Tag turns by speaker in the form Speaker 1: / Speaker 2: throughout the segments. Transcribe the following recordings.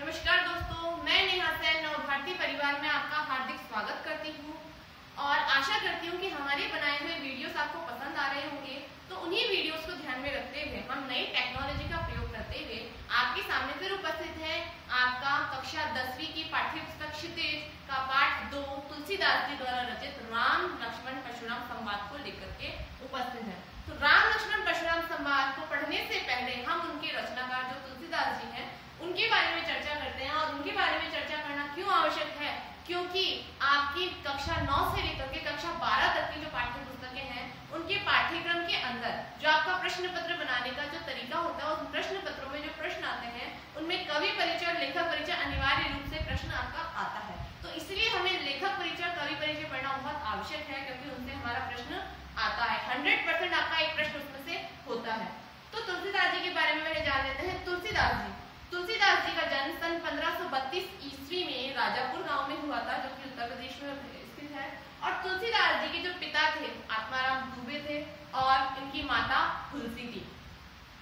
Speaker 1: नमस्कार दोस्तों, मैं नेहा सैन, नव भारती परिवार में आपका हार्दिक स्वागत करती हूँ। और आशा करती हूँ कि हमारे बनाए हुए वीडियोस आपको पसंद आ रहे होंगे। तो उन्हीं वीडियोस को ध्यान में रखते हुए, हम नई टेक्नोलॉजी का प्रयोग करते हुए आपके सामने फिर उपस्थित है आपका कक्षा दसवीं की पाठ्य पुस्तक क्षितिज का पाठ दो, तुलसीदास जी द्वारा रचित राम लक्ष्मण परशुराम संवाद को लेकर के उपस्थित है। तो राम लक्ष्मण परशुराम संवाद को पढ़ने से पहले हम उनके रचनाकार जो तुलसीदास जी हैं उनके बारे में चर्चा करते हैं और उनके बारे में चर्चा करना क्यों आवश्यक है? क्योंकि आपकी कक्षा 9 से लेकर के कक्षा 12 तक की जो पाठ्य पुस्तकें हैं, उनके पाठ्यक्रम के अंदर जो आपका प्रश्न पत्र बनाने का जो तरीका होता है उन प्रश्न पत्रों में जो प्रश्न आते हैं, उनमें कवि परिचय और लेखक परिचय अनिवार्य रूप से प्रश्न आपका आता है। तो इसलिए हमें लेखक परिचय कवि परिचय पढ़ना बहुत आवश्यक है, क्योंकि उनसे हमारा प्रश्न आता है। हंड्रेड आपका एक प्रश्न उसमें से होता है। तो तुलसीदास जी के बारे में पहले जान लेते हैं। तुलसीदास जी तुलसीदास जी का जन्म सन 1532 ईस्वी में राजापुर गाँव में हुआ था, जो कि उत्तर प्रदेश में स्थित है। और तुलसीदास जी के जो पिता थे, आत्माराम दुबे थे और इनकी माता तुलसी थी,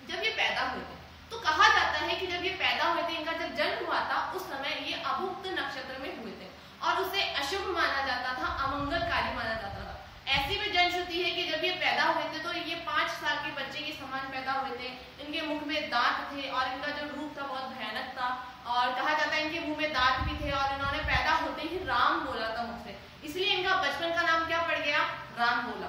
Speaker 1: जब ये पैदा हुए थे। तो कहा जाता है कि जब ये पैदा हुए थे, इनका जब जन्म हुआ था, उस समय ये अभुक्त नक्षत्र में हुए थे। और उसे अशुभ माना जाता था, अमंगलकारी माना जाता था। ऐसी भी जनश्रुति है कि जब ये पैदा हुए थे तो ये पाँच साल के बच्चे के समान पैदा हुए थे। इनके मुख में दांत थे और इनका जो रूप था बहुत भयानक था। और कहा जाता है इनके मुँह में दांत भी थे और इन्होंने पैदा होते ही राम बोला था मुख से इसलिए इनका बचपन का नाम क्या पड़ गया? राम बोला।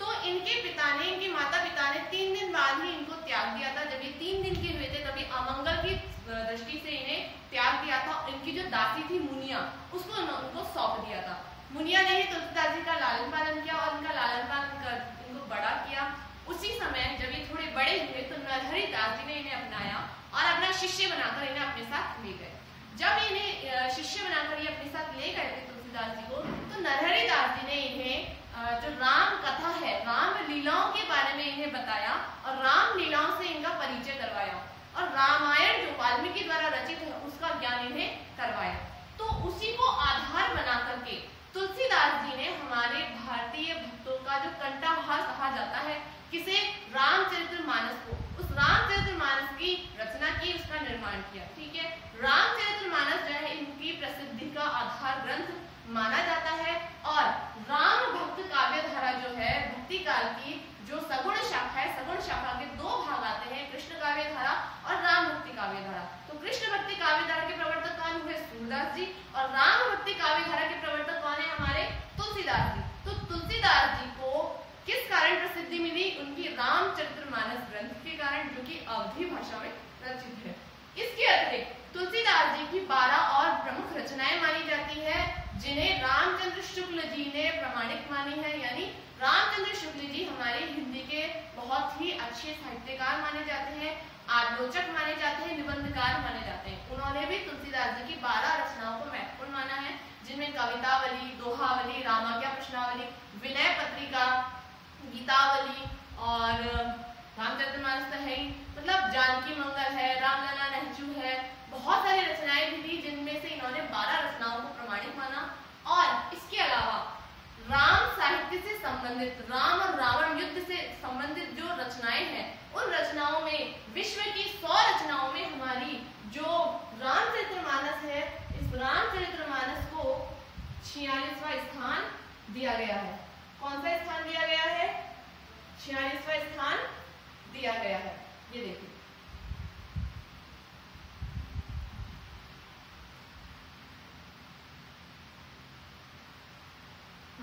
Speaker 1: तो इनके पिता ने, इनके माता पिता ने तीन दिन बाद ही इनको त्याग दिया था। जब ये तीन दिन के हुए थे तभी अमंगल की दृष्टि से इन्हें त्याग दिया था इनकी जो दासी थी मुनिया, उसको उनको सौंप दिया था। मुनिया ने ही तुलसीदास जी का लालन पालन किया और उनका लालन पालन कर इनको बड़ा किया। उसी समय जब ये थोड़े बड़े हुए तो नरहरि दास जी ने इन्हें अपनाया और अपना शिष्य बनाकर इन्हें अपने साथ ले गए। जब इन्हें शिष्य बनाकर ये अपने साथ ले गए थे तुलसीदास जी को तो नरहरि दास जी ने इन्हें जो राम कथा है, राम लीलाओं के बारे में इन्हें बताया और राम लीलाओं से इनका परिचय करवाया और रामायण जो वाल्मीकि द्वारा रचित है उसका ज्ञान इन्हें करवाया। तो उसी को आधार बना करके तुलसीदास जी ने हमारे भारतीय भक्तों का जो कंठाहार कहा जाता है, किसे? रामचरित्र मानस को। उस रामचरित्र मानस की रचना की, उसका निर्माण किया। ठीक है? रामचरित्र मानस जो है, इनकी प्रसिद्धि का आधार ग्रंथ माना जाता है। और राम भक्त काव्य धारा जो है, भक्ति काल की जो सगुण शाखा है, सगुण शाखा के दो भाग आते हैं, कृष्ण काव्य धारा और राम भक्ति काव्य धारा तो कृष्ण भक्ति काव्य धारा के प्रवर्तक कौन हुए सूरदास जी और राम भक्ति काव्य धारा के प्रवर्तक कौन है हमारे? तुलसीदास जी। तो तुलसीदास जी को किस कारण प्रसिद्धि मिली? उनकी रामचरित्र मानस ग्रंथ के कारण, जो कि अवधि भाषा में रचित है। इसके अतिरिक्त तुलसीदास जी की बारह और प्रमुख रचनाएँ मानी जाती है, जिन्हें रामचंद्र शुक्ल जी ने प्रमाणिक मानी है, यानी रामचंद्र शुक्ल जी हमारे हिंदी के बहुत ही अच्छे साहित्यकार माने जाते हैं, आलोचक माने जाते हैं, निबंधकार माने जाते हैं। उन्होंने भी तुलसीदास जी की बारह रचनाओं को महत्वपूर्ण माना है, जिनमें कवितावली, दोहावली रामाज्ञा प्रश्नावली, विनय पत्रिका, गीतावली और रामचरितमानस तो है ही। मतलब जानकी मंगल है, रामलला नहजू है, बहुत सारी रचनाएँ भी थी जिनमें से इन्होंने बारह रचनाओं को प्रमाणित माना। और इसके अलावा राम साहित्य से संबंधित, राम और रावण युद्ध से संबंधित जो रचनाएँ हैं, उन रचनाओं में, विश्व की सौ रचनाओं में हमारी जो रामचरितमानस है, इस रामचरितमानस को छियालीसवा स्थान दिया गया है। कौन सा स्थान दिया गया है? छियालीसवा स्थान दिया गया है। ये देखिए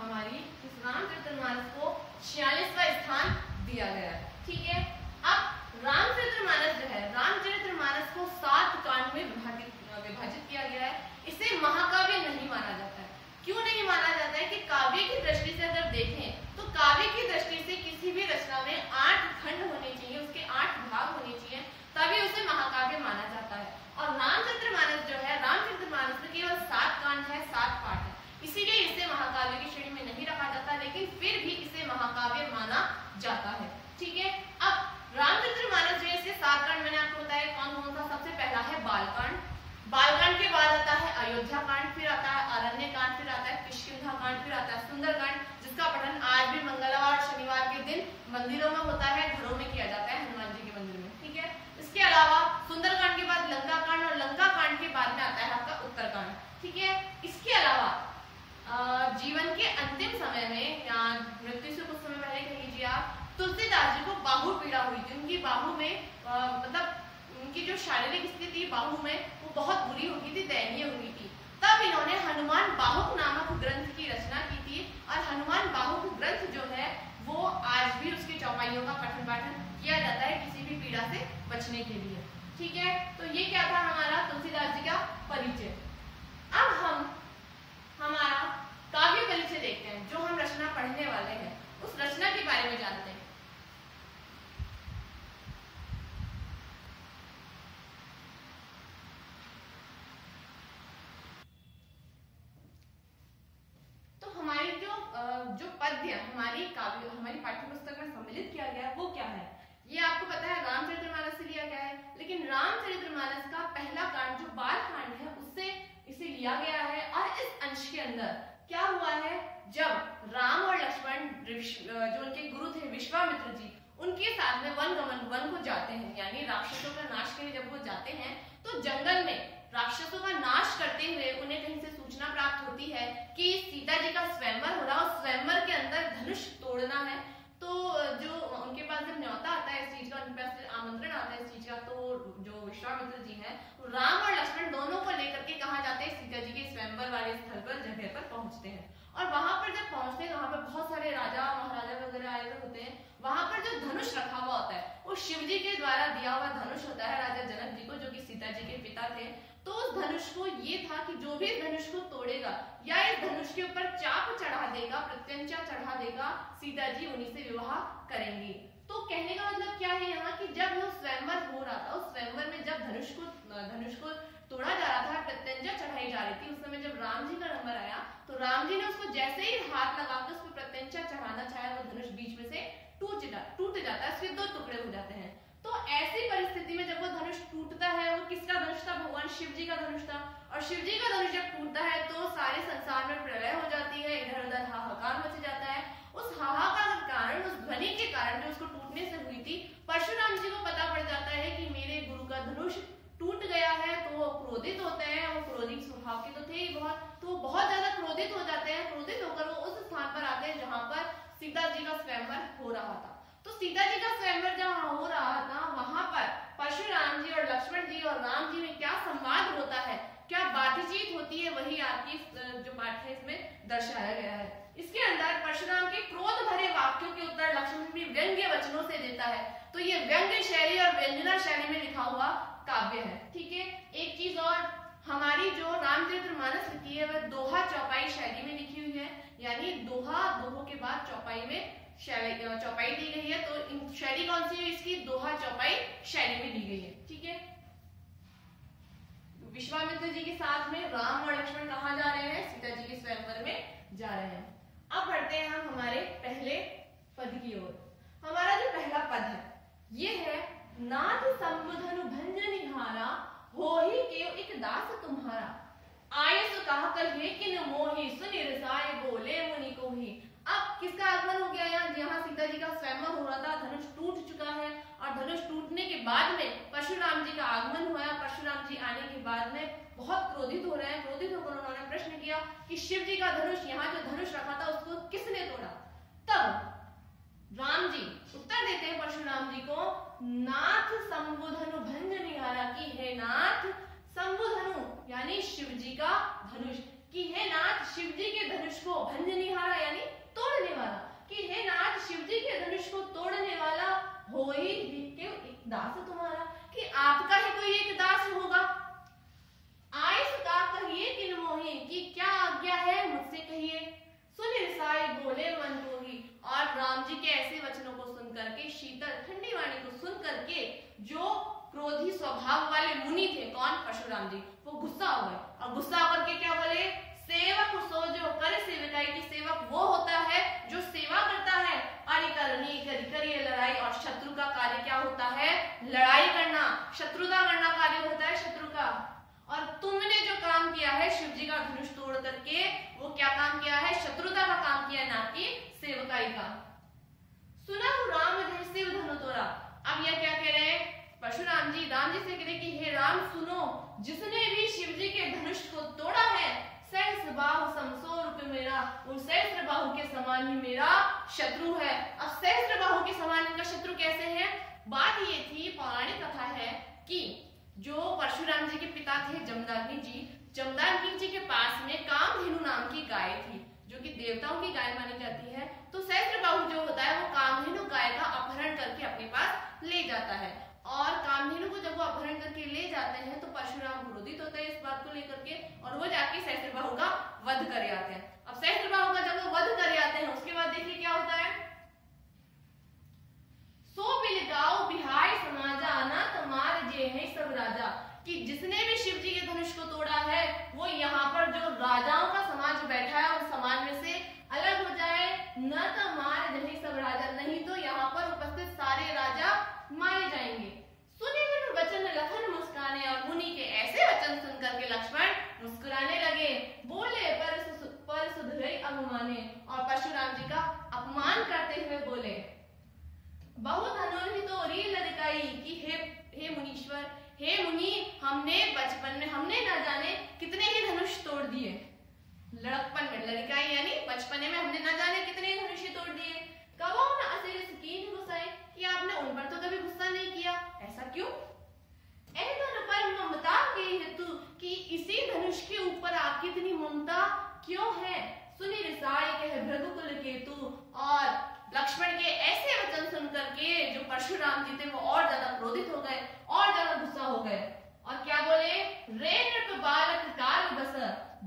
Speaker 1: हमारी इस रामचरितमानस को परिक्रमा होता है, घरों में किया जाता है, हनुमान जी के मंदिर में, ठीक है? इसके अलावा सुंदरकांड के बाद लंका कांड और लंका कांड के बाद में आता है आपका उत्तरकांड, ठीक है? इसके अलावा जीवन के अंतिम समय में, या मृत्यु से कुछ समय पहले कह लीजिए आप, तुलसीदास जी को बाहु पीड़ा हुई थी। उनकी बाहु में मतलब उनकी जो शारीरिक स्थिति बाहु में, वो बहुत बुरी हो गई थी, दयनीय हो गई थी। तब इन्होंने हनुमान बाहुक नामक ग्रंथ की रचना की थी, और हनुमान बाहुक ग्रंथ जो है वो आज भी उसकी चौपाइयों का पठन पाठन किया जाता है किसी भी पीड़ा से बचने के लिए। ठीक है? तो ये क्या था हमारा? तुलसीदास जी का परिचय। अब हम हमारा काव्य परिचय देखते हैं, जो हम रचना पढ़ने वाले हैं। उस रचना के बारे में जानते हैं तो हमारी जो जो पद्य काव्य हमारी पाठ्य पुस्तक में सम्मिलित किया गया है, वो क्या है? ये आपको पता है रामचरितमानस से लिया गया है। लेकिन रामचरितमानस का पहला कांड, जो बाल कांड है, उससे इसे लिया गया है। और इस अंश के अंदर क्या हुआ है? जब राम और लक्ष्मण जो उनके गुरु थे, विश्वामित्र जी, उनके साथ में वन गमन, वन को जाते हैं, यानी राक्षसों का नाश के लिए जब वो जाते हैं तो जंगल में राक्षसों का नाश करते हुए उन्हें कहीं से सूचना प्राप्त होती है कि सीता जी का स्वयंवर हो रहा है स्वयंवर के अंदर धनुष तोड़ना है। तो जो उनके पास जब न्योता आता है इस चीज़ का, उनके पास आमंत्रण आता है इस चीज़ का तो जो विश्वामित्र जी हैं, राम और लक्ष्मण दोनों को लेकर के कहा जाते हैं? सीता जी के स्वयंवर वाले स्थल पर, जगह पर पहुँचते हैं। और वहाँ पर जब पहुँचते हैं, वहाँ पर बहुत सारे राजा महाराजा वगैरह आए हुए होते हैं। वहाँ पर जो धनुष रखा हुआ होता है, वो शिव जी के द्वारा दिया हुआ धनुष होता है राजा जनक जी को, जो कि सीता जी के पिता थे। तो उस धनुष को ये था कि जो भी धनुष को तोड़ेगा, या इस धनुष के ऊपर चाप चढ़ा देगा, प्रत्यंचा चढ़ा देगा, सीता जी उन्हीं से विवाह करेंगी। तो कहने का मतलब क्या है यहाँ कि जब वो स्वयंवर हो रहा था, उस स्वयंवर में जब धनुष को धनुष को तोड़ा जा रहा था प्रत्यंजा चढ़ाई जा रही थी, उस समय जब राम जी का नंबर आया तो राम जी ने उसको जैसे ही हाथ लगाकर उस पर प्रत्यंचा चढ़ाना चाहे, वो धनुष बीच में से टूट जाता है, उसके दो टुकड़े हो जाते हैं। तो ऐसी परिस्थिति में जब वो धनुष टूटता है, वो किसका धनुष था? भगवान शिव जी का धनुष था। और शिव जी का धनुष जब टूटता है तो सारे संसार में प्रलय हो जाती है। इधर उधर हाहाकार मच जाता है। उस हाहाकार के कारण, उस ध्वनि के कारण जो उसको टूटने से हुई थी, परशुराम जी को पता पड़ जाता है कि मेरे गुरु का धनुष टूट गया है तो वो क्रोधित होते हैं। वो क्रोधित स्वभाव के तो थे ही बहुत तो वो बहुत ज़्यादा क्रोधित हो जाते हैं। क्रोधित होकर वो उस स्थान पर आते हैं जहाँ पर सीता जी का स्वयंवर हो रहा था। तो सीता जी का स्वयंवर जहाँ हो रहा था, वहाँ पर परशुराम जी और लक्ष्मण जी और राम जी में क्या संवाद होता है, क्या बातचीत होती है, वही आपकी जो पाठ है इसमें दर्शाया गया है। इसके अंदर परशुराम के क्रोध भरे वाक्यों के उत्तर लक्ष्मण भी व्यंग्य वचनों से देता है। तो ये व्यंग्य शैली और व्यंजना शैली में लिखा हुआ काव्य है, ठीक है? एक चीज़ और, हमारी जो रामचरित्र मानस लिखी है, वह दोहा चौपाई शैली में लिखी हुई है, यानी दोहा दोहो के बाद चौपाई में चौपाई दी गई है तो शैली कौन सी है इसकी? दोहा चौपाई शैली में दी गई है, ठीक है? विश्वामित्र जी के साथ में राम और लक्ष्मण कहा जा रहे हैं? सीता जी के स्वयंवर में जा रहे हैं। अब बढ़ते हैं हम हमारे पहले पद की ओर। हमारा जो पहला पद है, ये है, नाथ संबुधन भंजनिहारा हो ही के एक दास तुम्हारा। आयस कहा कहिए कि मोही सुनिरसाय बोले मुनि को ही। अब किसका आगमन हो गया यहाँ? यहाँ सीता जी का स्वयं हो रहा था, धनुष टूट चुका है और धनुष टूटने के बाद में परशुराम जी का आगमन हुआ है। परशुराम जी आने के बाद में बहुत क्रोधित हो रहे हैं। क्रोधित होकर उन्होंने प्रश्न किया कि शिव जी का धनुष, यहाँ जो धनुष रखा था उसको किसने तोड़ा? तब राम जी उत्तर देते हैं परशुराम जी को, नाथ संबुधनु भंज निहारा की है नाथ संबुधनु? यानी शिव जी का धनुष। की है नाथ, शिव जी के धनुष को भंज निहारा यानी तोड़ने वाला, कि हे नाथ शिव जी के धनुष को तोड़ने वाला हो ही दास तुम्हारा, कि आपका ही कोई एक दास होगा? आयस का कहिए किन मोही, कि क्या आज्ञा है मुझसे कहिए? सुन साई बोले मन को ही और राम जी के ऐसे वचनों को सुन करके शीतल ठंडी वाणी को सुन करके जो क्रोधी स्वभाव वाले मुनि थे, कौन? परशुराम जी, वो गुस्सा हो गए। और गुस्सा होकर के क्या बोले? सेवक सो जो कर सेविकाई की सेवक वो होता है जो सेवा करता है। अरिकरणी करी करिए लड़ाई और शत्रु का कार्य क्या होता है? लड़ाई करना। शत्रुता करना कार्य होता है शत्रु का। और तुमने जो काम किया है, शिव जी का धनुष तोड़ करके, वो क्या काम किया है? शत्रुता का काम किया ना कि सेवकाई का। सुना राम शिव धनु तोड़ा। अब यह क्या कह रहे हैं? परशुराम जी, राम जी से कह रहे कि, हे राम, सुनो, जिसने भी शिव जी के धनुष को तोड़ा है सहस्र बाहु समसो रूप मेरा, उन सहस्र बाहु के समान ही मेरा शत्रु है। अब सहस्र बाहु के समान इनका शत्रु कैसे है? बात ये थी, पौराणिक कथा है कि जो परशुराम जी के पिता थे, जमदाग्नि जी जमदाग्नि जी के पास में कामधेनु नाम की गाय थी, जो कि देवताओं की गाय मानी जाती है। तो सहस्त्र बाहु जो होता है, वो कामधेनु गाय का अपहरण करके अपने पास ले जाता है। और कामधेनु को जब वो अपहरण करके ले जाते हैं तो परशुराम क्रोधित होता है इस बात को लेकर के, और वो जाके सहस्त्र बाहु का वध कर आते हैं। अब सहस्त्र बाहु का जब वो वध कर आते हैं, उसके बाद देखिए क्या होता है? सो बिलगाओ बिहाय समाजा, अनाथ मार जे है सब राजा। कि जिसने भी शिव जी के धनुष को तोड़ा है, वो यहाँ पर जो राजाओं का समाज बैठा है उस समाज में से अलग हो जाए, न तो मार जही सब राजा नहीं तो यहाँ पर उपस्थित सारे राजा मारे जाएँगे सुने मन वचन लखन मुस्काने और मुनि के ऐसे वचन सुनकर के लक्ष्मण मुस्कुराने लगे बोले पर पर सुधरे अभिमाने और परशुराम जी का अपमान करते हुए बोले बहुत अनुरहित तो रील लड़काई कि हे हे मुनीश्वर, हे मुनि, हमने बचपन में, हमने न जाने कितने ही धनुष तोड़ दिए। लड़कपन में लड़काई यानी बचपने में हमने न जाने कितने ही धनुष तोड़ दिए। कबो न असिर सकीन गुस्साए कि आपने उन पर तो कभी गुस्सा नहीं किया? ऐसा क्यों? ऐसा पर ममता के हेतु कि इसी धनुष के ऊपर आपकी इतनी ममता क्यों है? सुनी रिसाई के भृगुकुल केतु और लक्ष्मण के ऐसे वचन सुनकर के जो परशुराम जी थे वो और ज़्यादा क्रोधित हो गए, और ज़्यादा गुस्सा हो गए। और क्या बोले? रे नृप बालक काल बस,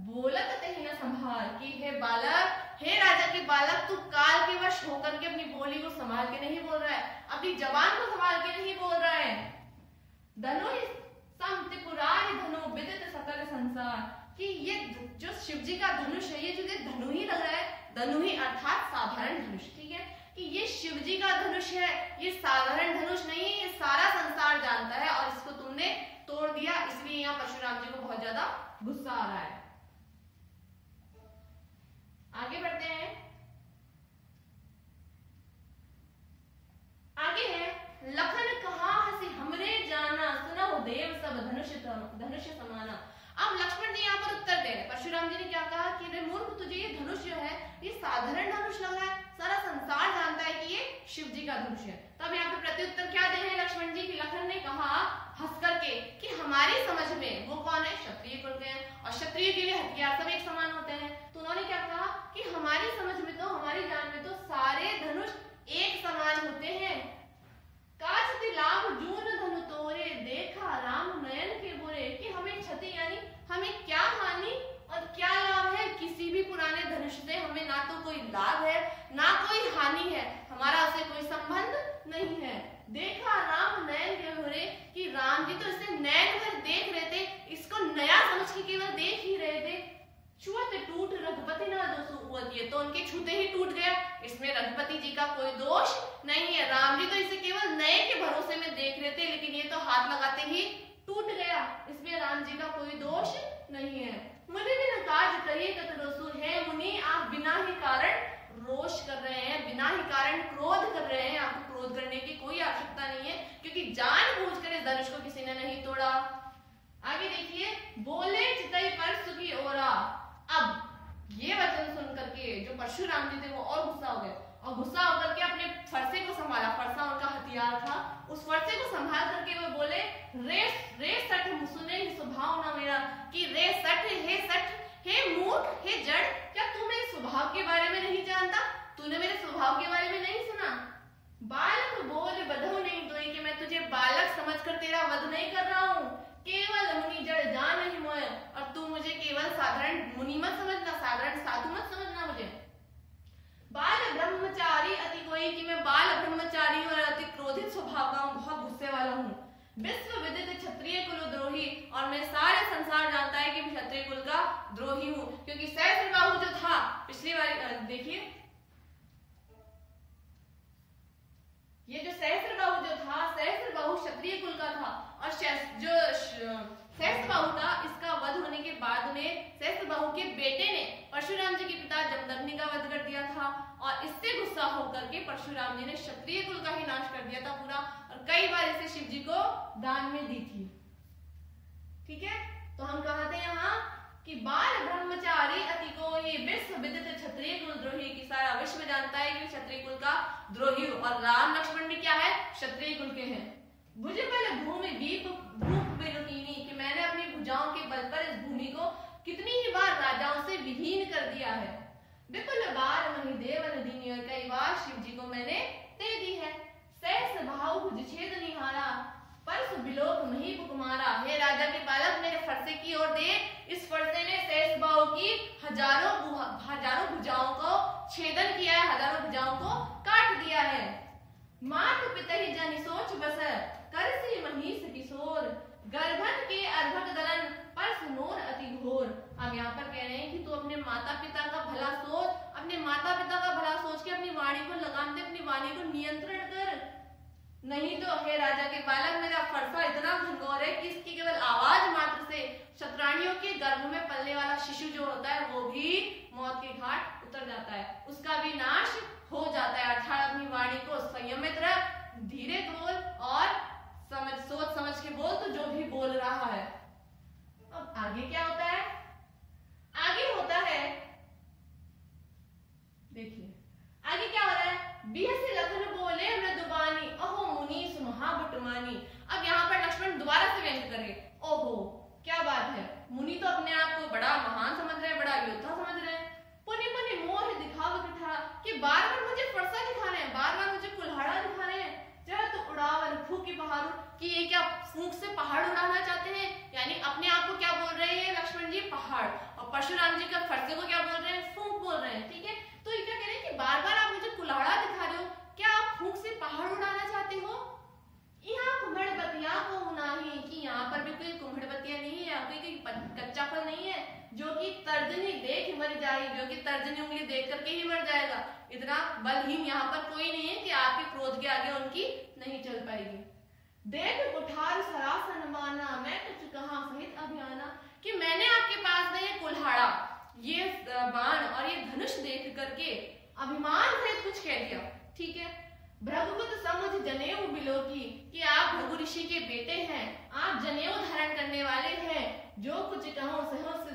Speaker 1: बोलत ते न संभाल कि, हे बालक, हे राजा के बालक, तू काल के वश होकर के अपनी बोली को संभाल के नहीं बोल रहा है, अपनी जबान को संभाल के नहीं बोल रहा है। धनु सम त्रिपुरारी धनु विदित सकल संसार, कि ये जो शिव जी का धनुष है, ये जो धनु ही लग रहा है, धनु ही अर्थात साधारण धनुष, ठीक है? कि ये शिव जी का धनुष है, ये साधारण धनुष नहीं है, ये सारा संसार जानता है और इसको तुमने तोड़ दिया। इसलिए यहाँ परशुराम जी को बहुत ज़्यादा गुस्सा आ रहा है। आगे बढ़ते हैं। आगे है। लखन कहा हसी? हमरे जाना। सुना देव सब धनुष धनुष समाना। अब लक्ष्मण जी यहाँ पर उत्तर दे रहे परशुराम जी ने क्या कहा कि रे मूर्ख, तुझे ये धनुष जो है, ये साधारण धनुष लग रहा है। सारा संसार जानता है कि ये शिव जी का धनुष है। तब यहाँ पे प्रत्युत्तर क्या दे रहे हैं लक्ष्मण जी की लखन ने कहा हंस करके कि हमारी समझ में वो कौन है? क्षत्रिय कुल के हैं। और क्षत्रिय के लिए हथियार सब एक समान होते हैं। तो उन्होंने क्या कहा कि हमारी समझ में तो हमारी जान में तो सारे धनुष एक समान होते हैं काचति लाभ जून धनु तोरे देखा राम नयन के बुरे कि हमें क्षति यानी हमें क्या हानि और क्या लाभ है किसी भी पुराने धनुष से हमें ना लाभ है, ना कोई हानि है, हमारा उससे कोई संबंध नहीं है। देखा राम नयन के कि राम जी तो इसे नयन भर देख रहे थे, इसको नया समझ के केवल देख ही रहे थे। छुअत टूट रघुपति ना दोष हुआ तो उनके छूते ही टूट गया। इसमें रघुपति जी का कोई दोष नहीं है। राम जी तो इसे केवल नए के भरोसे में देख रहे थे, लेकिन ये तो हाथ लगाते ही टूट गया। इसमें राम जी का कोई दोष नहीं है। मुनि बिन कार्य करिए रसूल है मुनि आप बिना ही कारण रोष कर रहे हैं, बिना ही कारण क्रोध कर रहे हैं। आपको क्रोध करने की कोई आवश्यकता नहीं है, क्योंकि जान बूझ कर धनुष को किसी ने नहीं तोड़ा। आगे देखिए, बोले चितई पर सुखी ओरा। अब ये वचन सुन करके जो परशुराम जी थे वो और गुस्सा हो गए। और गुस्सा होकर के अपने फरसे को संभाला। फरसा उनका हथियार था। उस फरसे को संभाल करके वो बोले, रे रे सठ सुने स्वभाव ना मेरा, कि रे सठ, हे सठ, हे मूर्ख, हे जड़, क्या तू मेरे स्वभाव के बारे में नहीं जानता? तूने मेरे स्वभाव के बारे में नहीं सुना? बालक बोल बधो नहीं तो कि मैं तुझे बालक समझकर तेरा वध नहीं कर रहा हूँ। केवल मुनि जड़ जान नहीं मोय। और तू मुझे केवल साधारण मुनि मत समझना, साधारण साधु मत समझना मुझे। बाल ब्रह्मचारी अति कोई कि मैं बाल ब्रह्मचारी और अति क्रोधित स्वभाव का हूँ, बहुत गुस्से वाला हूँ। विश्व विदित क्षत्रिय कुल द्रोही, और मैं सारे संसार जानता है कि मैं क्षत्रिय कुल का द्रोही हूँ, क्योंकि सहस्र बाहु जो था। पिछली बार देखिए। ये जो सहस्र बाहु जो था सहस्र बाहु क्षत्रिय कुल का था और जो बाहु था, इसका वध होने के बाद में सहस्र बाहु के बेटे ने परशुराम जी के पिता जमदग्नि का वध कर दिया था और इससे गुस्सा होकर के परशुराम जी ने क्षत्रिय कुल का ही नाश कर दिया था पूरा। और कई बार इसे शिव जी को दान में दी थी। ठीक है? तो हम कहा थे यहाँ कि बाल ब्रह्मचारी अति को ये विश्व विदित क्षत्रिय कुल द्रोही की सारा विश्व जानता है कि क्षत्रिय कुल का द्रोही और राम लक्ष्मण भी क्या है? क्षत्रिय कुल के हैं। भुज बल भूमि दीप भूप विलोकिनी कि मैंने अपनी भुजाओं के बल पर इस भूमि को कितनी ही बार राजाओं से विहीन कर दिया है। विपुल बार वही देवन दीनी और कई बार शिव जी को मैंने दे दी है। सहस भाव भुज छेद निहारा, परस बिलोक मही कुमारा हे राजा के बालक मेरे फरसे की ओर दे। इस फरसे ने शेष बाहु की हज़ारों हज़ारों भुजाओं को छेदन किया है, हज़ारों भुजाओं को काट दिया है। मात पितहि जन सोच बस कर सी किशोर गर्भन के अर्भक दलन पर सुनोर अति घोर। अब यहाँ पर कह रहे हैं कि तू अपने माता पिता का भला सोच, अपने माता पिता का भला सोच के अपनी वाणी को लगाम दे, अपनी वाणी को नियंत्रण कर। नहीं तो हे राजा के बालक, मेरा फरसा इतना घनघोर है कि इसकी केवल आवाज़ मात्र से शतरानियों के गर्भ में पलने वाला शिशु जो होता है, वो भी मौत के घाट उतर जाता है। उसका भी नाश हो जाता है। अर्थात अपनी वाणी को संयमित रख, धीरे बोल और समझ, सोच समझ के बोल तो जो भी बोल रहा है। अब आगे क्या होता है? आगे होता है, देखिए, आगे क्या हो रहा है? बीहसी लखन बोले, मृदुबानी, अहो मुनीस महाबुटमानी अब यहाँ पर लक्ष्मण दोबारा से व्यंग करे ओहो, क्या बात है? मुनि तो अपने आप को बड़ा महान समझ रहे हैं, बड़ा योद्धा समझ रहे हैं। पुनि पुनि मोह दिखाव दिखा कि बार बार मुझे फरसा दिखा रहे हैं, बार बार मुझे कुल्हाड़ा दिखा रहे हैं। जरा तो उड़ाओ उड़ावन फूकी पहाड़ कि ये क्या फूक से पहाड़ उड़ाना चाहते हैं? यानी अपने आप को क्या बोल रहे हैं लक्ष्मण जी? पहाड़। और परशुराम जी का फरसे को क्या बोल रहे हैं फूक बोल रहे हैं ठीक है तो ये क्या कह रहे हैं कि बार बार आप मुझे कुल्हाड़ा दिखा रहे हो क्या आप फूक से पहाड़ उड़ाना चाहते हो यहाँ कुम्हड़ बतिया को नहीं कि यहाँ पर भी कोई कुम्हड़ बतिया नहीं है कोई कोई कच्चा फल नहीं है जो कि तर्जनी देख मर जाएगी जो कि तर्जनी उंगली देख करके ही मर जाएगा इतना बलहीन यहाँ पर कोई नहीं है कि आपके क्रोध के आगे उनकी नहीं चल पाएगी देख कुठार सरासन माना मैं कुछ कहा सहित अभियाना, कि मैंने आपके पास में ये कुल्हाड़ा, ये बाण और ये धनुष देख करके अभिमान सहित कुछ कह दिया। ठीक है? भ्रगुत समझ जनेऊ बिलो की कि आप भृगु ऋषि के बेटे हैं, आप जनेऊ धारण करने वाले हैं। जो कुछ कहो सहस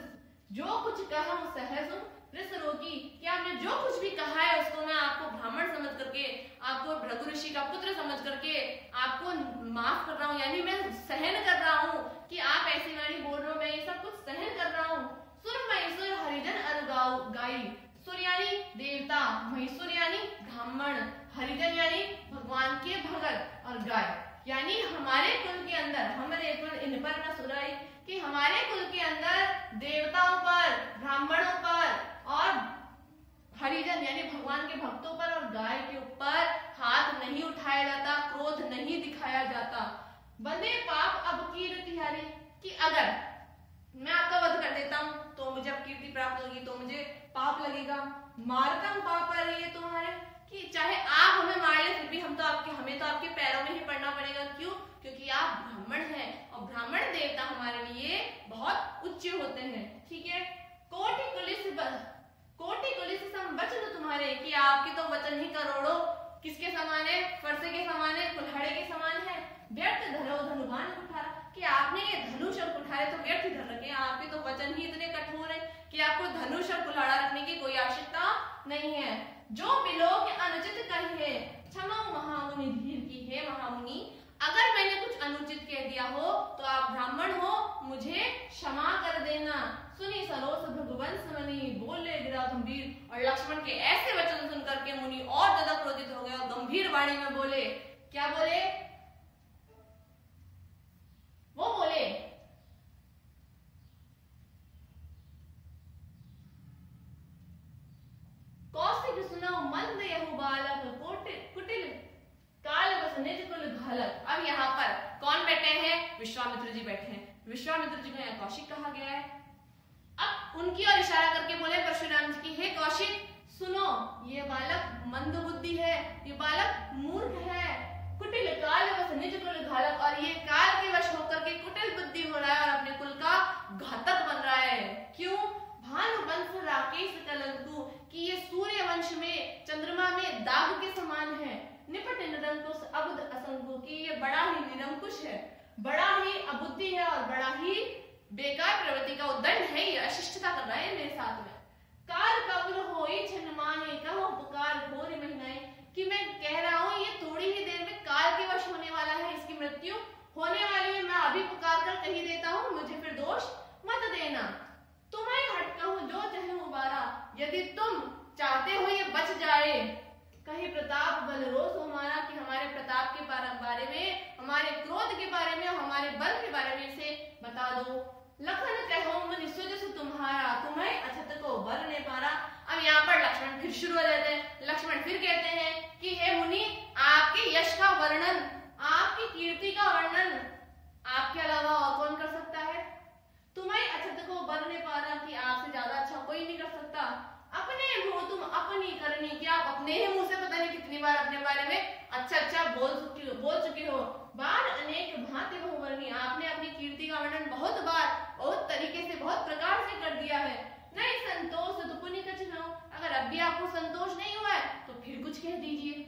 Speaker 1: जो कुछ कहो सहस ऋष रोगी कि आपने जो कुछ भी कहा है उसको मैं आपको ब्राह्मण समझ करके, आपको भृगु ऋषि का पुत्र समझ करके आपको माफ़ कर रहा हूँ, यानी मैं सहन कर रहा हूँ कि आप ऐसी वाणी बोल रहे हो, मैं ये सब कुछ सहन कर रहा हूँ। सुर मैसुर हरिजन अरुगाऊ गाई। सूर्यानी देवता मैसूर यानी ब्राह्मण। हरिजन यानी भगवान के भगत और गाय। यानी हमारे कुल के अंदर, हमारे इन पर न सुनाई कि हमारे कुल के अंदर देवताओं पर, ब्राह्मणों पर और हरिजन, यानी भगवान के भक्तों पर और गाय के ऊपर हाथ नहीं उठाया जाता, क्रोध नहीं दिखाया जाता। बंदे, पाप अब कीर्ति हारी? कि अगर मैं आपका वध कर देता हूँ तो मुझे अब कीर्ति प्राप्त होगी तो मुझे पाप लगेगा। मारतम पाप ये तुम्हारे? कि चाहे आप हमें मार ले, फिर भी हम तो आपके, हमें तो आपके पैरों में ही पड़ना पड़ेगा। क्यों? क्योंकि आप ब्राह्मण हैं, और ब्राह्मण देवता हमारे लिए बहुत उच्च होते हैं। ठीक है? कोटि कुलिस कोटि कुलिस सम वचन तुम्हारे, कि आपके तो वचन ही करोड़ों। किसके समान है? फरसे के समान है? कुल्हाड़े के समान है? व्यर्थ धरो धनुबान कुठारा कि आपने ये धनुष और कुठारे तो व्यर्थ धर रखे आपके तो वचन ही इतने कठोर है कि आपको धनुष और कुल्हाड़ा रखने की कोई आवश्यकता नहीं है। जो बिलोक अनुचित कही है, क्षमा महामुनि धीर की है महामुनि। अगर मैंने कुछ अनुचित कह दिया हो तो आप ब्राह्मण हो, मुझे क्षमा कर देना। सुनी सरोस भगवंश मुनि, बोले गिरा गंभीर, और लक्ष्मण के ऐसे वचन सुन करके मुनि और ज़्यादा क्रोधित हो गए और गंभीर वाणी में बोले, क्या बोले? वो बोले, कौशिक सुनो मंद यहु बालक कुटिल, काल बस निज कुल घालक। अब यहाँ पर कौन बैठे हैं? विश्वामित्र जी बैठे हैं। विश्वामित्र जी को यहाँ कौशिक कहा गया है। अब उनकी ओर इशारा करके बोले, परशुराम जी की, हे कौशिक, सुनो, ये बालक मंद बुद्धि है, ये बालक मूर्ख है। कुटिल काल निज कुल घालक, और ये काल के वश होकर के कुटिल बुद्धि हो रहा है और अपने कुल का घातक बन रहा है। क्यों? भानु वंश राकेश कलंकु कि ये सूर्य वंश में चंद्रमा में दाग के समान है। निपट निरंकुश अबुद असंगु कि, ये बड़ा ही निरंकुश है। बड़ा ही अबुद्धि है और बड़ा ही बेकार प्रवृत्ति का उद्दंड है ये, अशिष्टता कर रहा है मेरे साथ में। काल कबल हो छन माहे कहो पुकार घोर महिनाएँ कि मैं कह रहा हूँ, ये थोड़ी ही देर में काल के वश होने वाला है, इसकी मृत्यु होने वाली है। मैं अभी पुकार कर कही देता हूँ, मुझे फिर दोष मत देना। तुम्हें हटका हूँ जो चाहे मुबारा यदि तुम चाहते हो ये बच जाए। कहीं प्रताप, बल रोज हमारा कि हमारे प्रताप के बारे में, हमारे क्रोध के बारे में, हमारे बल के बारे में इसे बता दो। लखन कहो मन सुजस तुम्हारा, तुम्हें अछत को बर ने पारा अब यहाँ पर लक्ष्मण फिर शुरू हो जाते हैं। लक्ष्मण फिर कहते हैं कि, हे मुनि, आपके यश का वर्णन, आपकी कीर्ति का वर्णन, आपके अलावा और कौन कर सकता है? तुम्हें अछत को बर ने पारा कि आपसे ज़्यादा अच्छा कोई नहीं कर सकता। अपने मुँह तुम अपनी करनी, क्या आप अपने ही मुँह से पता नहीं कितनी बार अपने बारे में अच्छा अच्छा बोल चुकी हो, बोल चुके हो। बार अनेक भांति बहुवर्णी आपने अपनी कीर्ति का वर्णन बहुत बार बहुत तरीके से, बहुत प्रकार से कर दिया है। नहीं संतोष तो पुण्य कछ न अगर अब भी आपको संतोष नहीं हुआ है तो फिर कुछ कह दीजिए।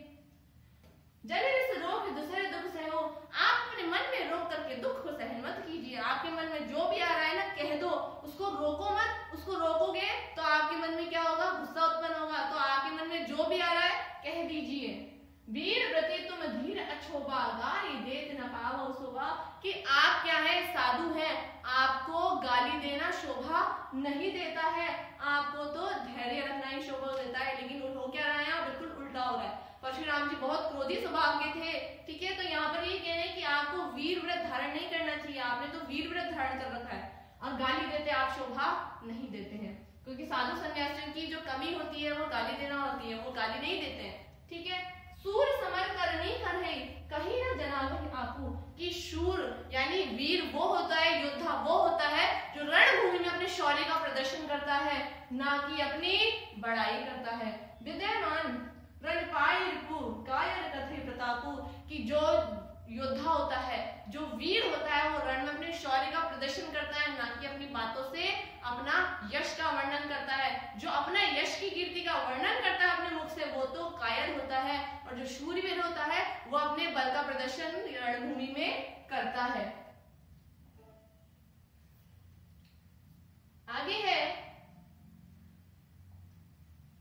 Speaker 1: जल रोग, दूसरे दुख सहो आप अपने मन में रोक करके दुख को सहन मत कीजिए। आपके मन में जो भी आ रहा है ना, कह दो। उसको रोको मत। उसको रोकोगे तो आपके मन में क्या होगा? गुस्सा उत्पन्न होगा। तो आपके मन में जो भी आ रहा है, कह दीजिए। वीर व्रते तुम धीर अछोबा गाली देत न पाओ शोभा कि आप क्या है? साधु है। आपको गाली देना शोभा नहीं देता है। आपको तो धैर्य रखना ही शोभा देता है, लेकिन हो क्या रहा है? बिल्कुल उल्टा हो रहा है। परशुराम जी बहुत क्रोधी स्वभाव के थे। ठीक है तो यहाँ पर ये कह रहे हैं कि आपको वीर व्रत धारण नहीं करना चाहिए। आपने तो वीर व्रत धारण कर रखा है। और गाली देते आप शोभा नहीं देते हैं। क्योंकि साधु सन्यासियों की जो कमी होती है, वो गाली देना होती है, वो गाली नहीं देते हैं। ठीक है? सूर समर करने कर है कहीं ना जनाब, आपू, कि शूर, यानी वीर वो होता है, योद्धा वो होता है, जो रणभूमि में अपने शौर्य का प्रदर्शन करता है, ना कि अपनी बड़ाई करता है। विद्यमान प्रतापु, कि जो योद्धा होता है, जो वीर होता है, वो रण में अपने शौर्य का प्रदर्शन करता है, ना कि अपनी बातों से अपना यश का वर्णन करता है। जो अपना यश की कीर्ति का वर्णन करता है अपने मुख से, वो तो कायर होता है और जो शूरवीर होता है, वो अपने बल का प्रदर्शन रणभूमि में करता है। आगे है,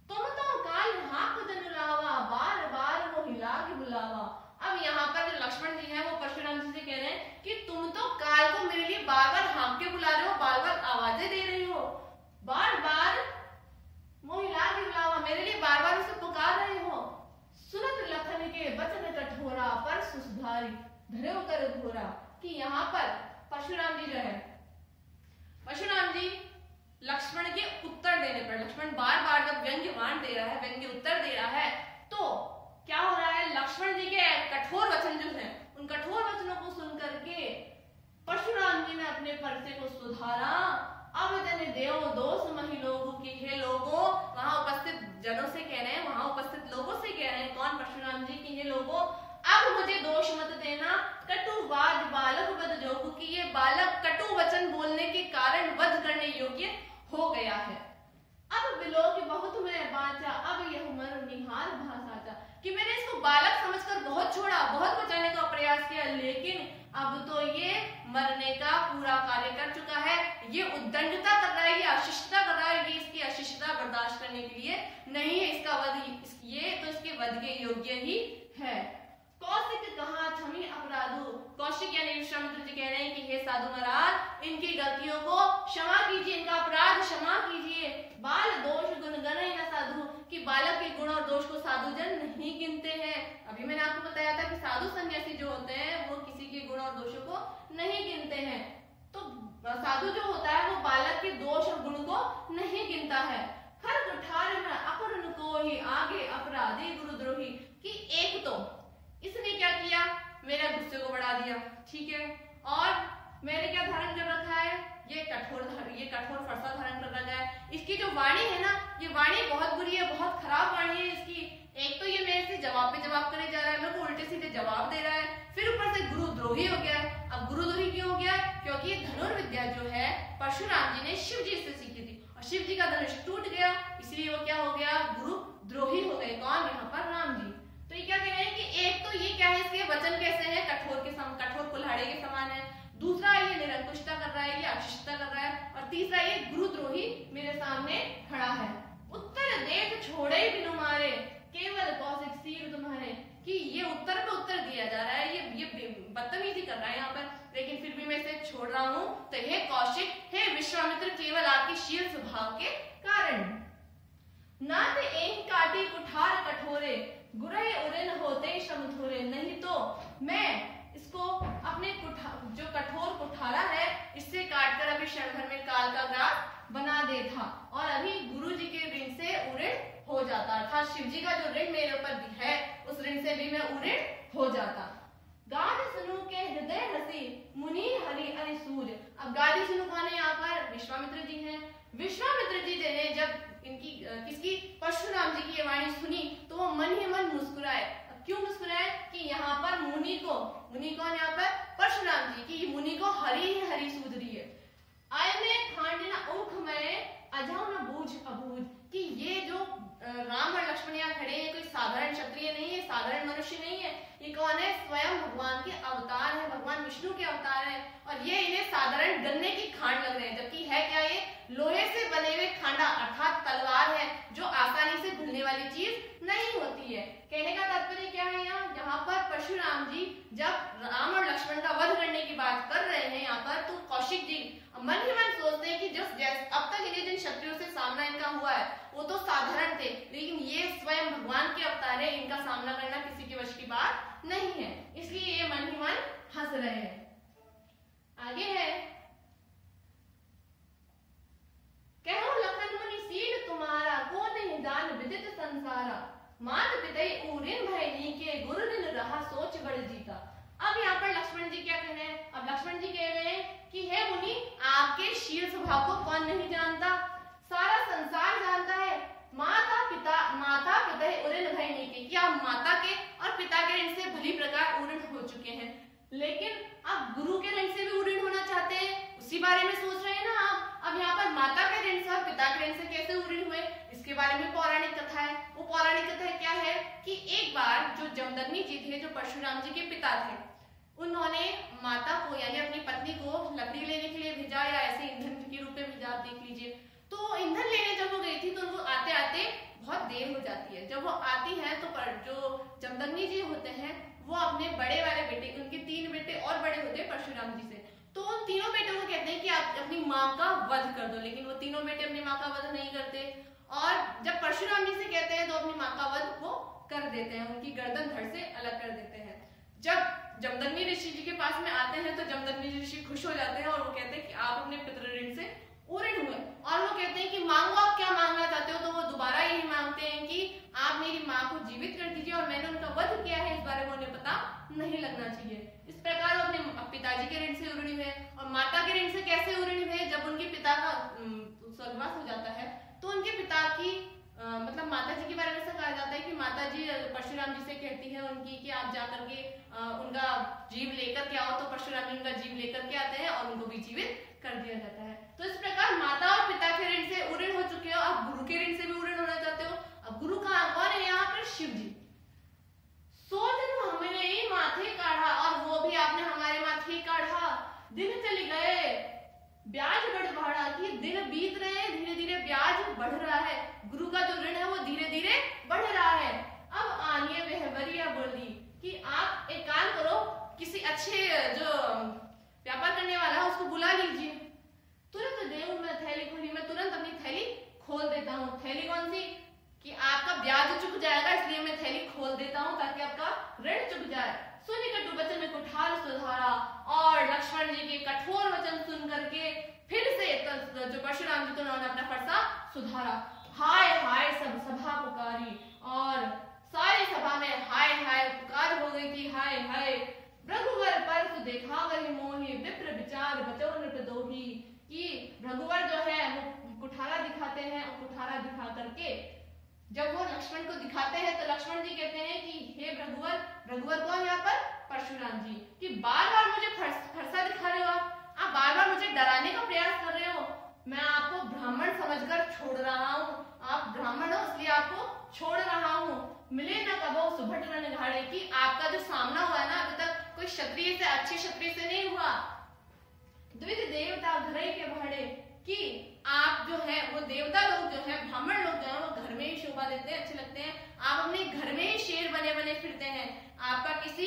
Speaker 1: तुम तो काल हाक लावा बार बार वो हिला के बुलावा। अब यहाँ पर जो लक्ष्मण जी हैं, वो परशुराम जी से कह रहे हैं कि तुम तो काल को मेरे लिए बार बार हाँक के बुला रहे हो बार बार आवाज़ें दे रही हो। बार बार मोहिला के बुलावा मेरे लिए बार बार उसे पुकार रहे हो। सुनत लखन के वचन कठोरा पर धरे घोरा कि यहाँ पर परशुराम जी जो है, परशुराम जी लक्ष्मण के उत्तर देने पर, लक्ष्मण बार बार जब व्यंग्य मान दे रहा है, व्यंग्य उत्तर दे रहा है तो क्या हो रहा है? लक्ष्मण जी के कठोर वचन जो है, उन कठोर वचनों को सुन करके परशुराम जी ने अपने परसे को सुधारा। अब जने देव दोष मही लोगों की हे लोगों, वहाँ उपस्थित जनों से कह रहे हैं, वहाँ उपस्थित लोगों से कह रहे हैं, कौन परशुराम जी की हे लोगों? अब मुझे दोष मत देना। कटुवाद बालक वध जोगु की ये बालक कटु वचन बोलने के कारण वध करने योग्य हो गया है। अब विलोक बहुत में बाचा, अब यह मर निहार भाषाचा कि मैंने इसको बालक समझकर बहुत छोड़ा, बहुत बचाने का प्रयास किया, लेकिन अब तो ये मरने का पूरा कार्य कर चुका है। ये उद्दंडता कर रहा है, ये अशिष्टता कर रहा है, ये इसकी अशिष्टता बर्दाश्त करने के लिए नहीं है। इसका वध, ये तो इसके वध के योग्य ही है। कौशिक कहा क्षमी अपराधो? कौशिक यानी विश्वामित्र जी कह रहे हैं कि हे साधु महाराज, इनकी गलतियों को क्षमा कीजिए, इनका अपराध क्षमा कीजिए। बाल दोष गुण गण न साधु, कि बालक के गुण और दोष को साधु जन नहीं गिनते हैं। अभी मैंने आपको बताया था कि साधु सन्यासी जो होते हैं, वो किसी के गुण और दोषों को नहीं गिनते हैं। तो साधु जो होता है, वो बालक के दोष और गुण को नहीं गिनता है। हर कुठार में अपरन को ही आगे अपराधी गुरुद्रोही, कि एक तो इसने क्या किया? मेरे गुस्से को बढ़ा दिया, ठीक है? और मैंने क्या धारण कर रखा है? ये कठोर ये कठोर फरसा धारण कर रखा है। इसकी जो वाणी है ना, ये वाणी बहुत बुरी है, बहुत खराब वाणी है इसकी। एक तो ये मेरे से जवाब पे जवाब करे जा रहा है, मेरे को उल्टे सीधे जवाब दे रहा है। फिर ऊपर से गुरुद्रोही हो गया। अब गुरुद्रोही क्यों हो गया? क्योंकि धनुर्विद्या जो है, परशुराम जी ने शिव जी से सीखी थी। और शिव जी का धनुष टूट गया, इसलिए वो क्या हो गया? गुरु द्रोही हो गए। कौन? यहाँ पर राम जी। तो ये क्या कह रहे हैं कि एक तो ये क्या है, इसके वचन कैसे है? कठोर के सम, कठोर कुल्हाड़े के समान है। दूसरा ये निरंकुशता कर रहा है, ये अशिष्टता तीसरा ये गुरुद्रोही मेरे सामने खड़ा है। उत्तर दे तो छोड़े ही बिनु मारे। केवल कौशिक सिर तुम्हारे। कि ये उत्तर पे उत्तर दिया जा रहा है, ये ये बदतमीजी कर रहा है यहाँ पर। लेकिन फिर भी मैं इसे छोड़ रहा हूँ। तो हे कौशिक, हे विश्वामित्र, केवल आपकी शील स्वभाव के कारण। नाथ एक काटी कुठार कठोरे गुरे उड़न होते शमथोरे नहीं तो मैं इसको अपने जो कठोर कुठारा है, इससे काटकर अभी क्षण में काल का ग्रास बना दे था और अभी गुरु जी के ऋण से उड़े हो जाता। अर्थात शिव जी का जो ऋण मेरे ऊपर है, उस ऋण से भी मैं उड़े हो जाता। गाद सुनु के हृदय हसी, मुनि हरि हरि सूर्य अब गादी सुनु कौन है यहाँ पर? विश्वामित्र जी हैं। विश्वामित्र जी ने जब इनकी किसकी, परशुराम जी की वाणी सुनी तो वो मन ही मन मुस्कुराए। क्यों मुस्कुराए? कि यहाँ पर मुनि को, मुनि कौन यहाँ पर? परशुराम जी की। मुनि को हरी ही हरी सूद रही है। आय में खांड ना उख में अजा बूझ अबूझ। कि ये जो राम और लक्ष्मण यहाँ खड़े हैं, कोई साधारण क्षत्रिय नहीं है, साधारण मनुष्य नहीं है। ये कौन है? स्वयं भगवान के अवतार है, भगवान विष्णु के अवतार है। और ये इन्हें साधारण गन्ने की खांड लग रहे हैं, जबकि है क्या ये? लोहे से बने हुए खांडा, अर्थात तलवार है, जो आसानी से भूलने वाली चीज़ नहीं होती है। कहने का तात्पर्य क्या है यहाँ? यहाँ पर परशुराम जी जब राम और लक्ष्मण का वध करने की बात कर रहे हैं यहाँ पर तो कौशिक जी मन ही मन सोचते हैं कि जिस जैसे, अब तक इन्हें जिन शत्रुओं से सामना इनका हुआ है, वो तो साधारण थे, लेकिन ये स्वयं भगवान के अवतार है, इनका सामना करना किसी के वश की बात नहीं है। इसलिए ये मन ही मन हंस रहे हैं। आगे है कहो लखन मुनि सील तुम्हारा को नहीं दान विदित संसारा मात पितई ऊरिन भय नीके गुरु दिन रहा सोच बड़ जीता। अब यहाँ पर लक्ष्मण जी क्या कह रहे हैं? अब लक्ष्मण जी कह रहे हैं कि, हे मुनि, आपके शील स्वभाव को कौन नहीं जानता? सारा संसार जानता है। माता पिता माता पिता उड़न भय नहीं के कि आप माता के और पिता के ऋण से भली प्रकार उड़न हो चुके हैं। लेकिन आप गुरु के ऋण से भी उड़न होना चाहते हैं? उसी बारे में सोच रहे हैं ना आप? अब यहाँ पर माता के ऋण से और पिता के ऋण से कैसे उड़न हुए? इसके बारे में पौराणिक कथा है। वो पौराणिक कथा क्या है कि एक बार जो जमदग्नि जी थे, जो परशुराम जी के पिता थे, उन्होंने माता को, यानी अपनी पत्नी को लकड़ी लेने के लिए भेजा या ऐसे ईंधन के रूप में भेजा, आप देख लीजिए। तो ईंधन लेने जब वो गई थी तो उनको आते आते बहुत देर हो जाती है। जब वो आती है तो पर जो जमदग्नि जी होते हैं, वो अपने बड़े वाले बेटे, उनके तीन बेटे और बड़े होते हैं परशुराम जी से। तो उन तीनों बेटों को कहते हैं कि आप अपनी माँ का वध कर दो, लेकिन वो तीनों बेटे अपनी माँ का वध नहीं करते। और जब परशुराम जी से कहते हैं तो अपनी माँ का वध वो कर देते हैं, उनकी गर्दन धड़ से अलग कर देते हैं। जब जमदग्नि ऋषि जी के पास में आते हैं तो जमदग्नि ऋषि खुश हो जाते हैं और वो कहते हैं कि आप अपने पितृ ऋण से ऊऋण हुए। और वो कहते हैं कि, मांगो, आप क्या मांगना चाहते हो? तो वो दोबारा यही मांगते हैं कि, आप मेरी माँ को जीवित कर दीजिए और मैंने उनका वध किया है, इस बारे में उन्हें पता नहीं लगना चाहिए। इस प्रकार वो अपने पिताजी के ऋण से उड़ी हुए और माता के ऋण से कैसे उड़ी हुए जब उनके पिता का स्वर्गवास हो जाता है तो उनके पिता की आ, मतलब माता जी के बारे में कहा जाता है कि माता जी परशुराम जी से कहती है उनकी कि आप जाकर के उनका जीव लेकर के आओ। तो परशुराम जी उनका जीव लेकर के आते हैं और उनको भी जीवित कर दिया जाता है। तो इस प्रकार माता और पिता के ऋण से उऋण हो चुके हो आप गुरु के ऋण से भी उऋण होना चाहते हो। अब गुरु का कौन है यहाँ पर शिव जी। सो दिन हमने माथे काढ़ा और वो भी आपने हमारे माथे काढ़ा। दिन चले गए। ब्याज बढ़ बढ़ा कि दिन बीत रहे हैं धीरे धीरे ब्याज बढ़ रहा है। गुरु का जो ऋण है वो धीरे धीरे बढ़ रहा है। अब आनिए वहवरिया बोली कि आप एक काम करो, किसी अच्छे, जो, व्यापार करने वाला है, उसको बुला लीजिए। तुरंत देव मैं थैली खोली, मैं तुरंत अपनी थैली खोल देता हूँ। थैली कौन सी? कि आपका ब्याज चुक जाएगा, इसलिए मैं थैली खोल देता हूँ ताकि आपका ऋण चुक जाए। सुनी कटु वचन में कुठार सुधारा और लक्ष्मण जी के कठोर वचन सुन करके फिर से जो परशुराम जी तो उन्होंने अपना फरसा सुधारा। हाय हाय सब सभा पुकारी और सारी सभा में हाय हाय पुकार हो गई थी। हाय हाय रघुवर पर देखा वही मोही, विप्र विचार बचो नृप दोही। कि रघुवर जो है, वो कुठारा दिखाते हैं और कुठारा दिखा करके जब वो लक्ष्मण को दिखाते हैं तो लक्ष्मण जी कहते हैं कि, हे रघुवर रघुवर कौन यहाँ पर? परशुराम जी, कि बार बार मुझे फरसा दिखा रहे हो आप। आप बार बार मुझे डराने का प्रयास कर रहे हो। मैं आपको ब्राह्मण समझकर छोड़ रहा हूँ। आप ब्राह्मण हो, इसलिए आपको छोड़ रहा हूँ। मिले न कबो सुभट घाड़े की, आपका जो सामना हुआ है ना, अभी तक कोई क्षत्रिय से अच्छे क्षत्रिय से नहीं हुआ द्वित देवता घर के भाड़े कि परिवार इतने अच्छे लगते हैं आप अपने घर में ही शेर बने बने फिरते हैं। आपका किसी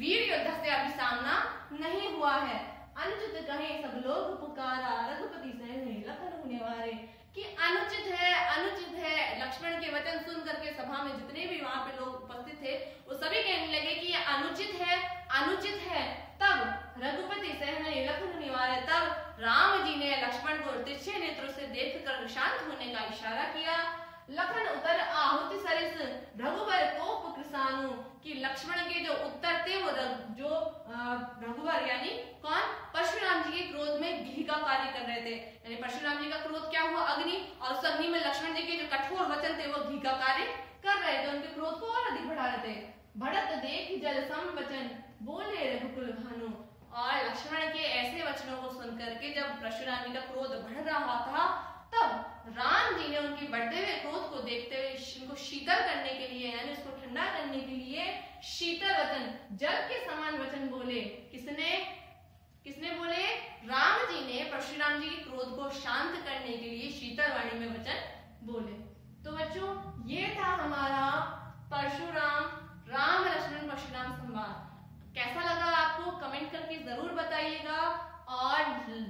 Speaker 1: वीर योद्धा से अभी सामना नहीं हुआ है। अनुचित कहे सब लोग पुकारा, रघुपति सहने लखन होने वाले कि अनुचित है अनुचित है, लक्ष्मण के वचन सुन करके सभा में जितने भी वहाँ पे लोग उपस्थित थे, वो सभी कहने लगे कि ये अनुचित है अनुचित है। तब रघुपति सहने लखन निवारे तब राम जी ने लक्ष्मण को तिरछे नेत्रों से देखकर शांत होने का इशारा किया। लखन उतर आहुति सरिस रघुवर कोप कृषाणु कि लक्ष्मण के जो उत्तर थे, वो जो रघुवर यानी कौन? परशुराम जी के क्रोध में घी का कार्य कर रहे थे। यानी परशुराम जी का क्रोध क्या हुआ? अग्नि। और उस अग्नि में लक्ष्मण जी के जो कठोर वचन थे, वो घी का कार्य कर रहे थे। उनके क्रोध को और अधिक बढ़ा रहे थे। भड़त देख जल सम वचन, बोले रघुकुल भानु। और लक्ष्मण के ऐसे वचनों को सुनकर के जब परशुराम जी का क्रोध बढ़ रहा था तब राम जी ने उनके बढ़ते हुए क्रोध को देखते हुए उनको शीतल करने के लिए, यानी उसको ठंडा करने के लिए शीतल वचन, जल के समान वचन बोले। किसने? किसने बोले? राम जी ने परशुराम जी के क्रोध को शांत करने के लिए शीतल वाणी में वचन बोले। तो बच्चों, ये था हमारा परशुराम, राम लक्ष्मण परशुराम संवाद। कैसा लगा आपको? कमेंट करके ज़रूर बताइएगा। और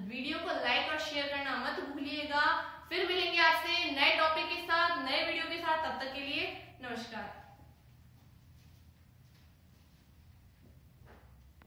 Speaker 1: वीडियो को लाइक और शेयर करना मत भूलिएगा। फिर मिलेंगे आपसे नए टॉपिक के साथ, नए वीडियो के साथ। तब तक के लिए नमस्कार।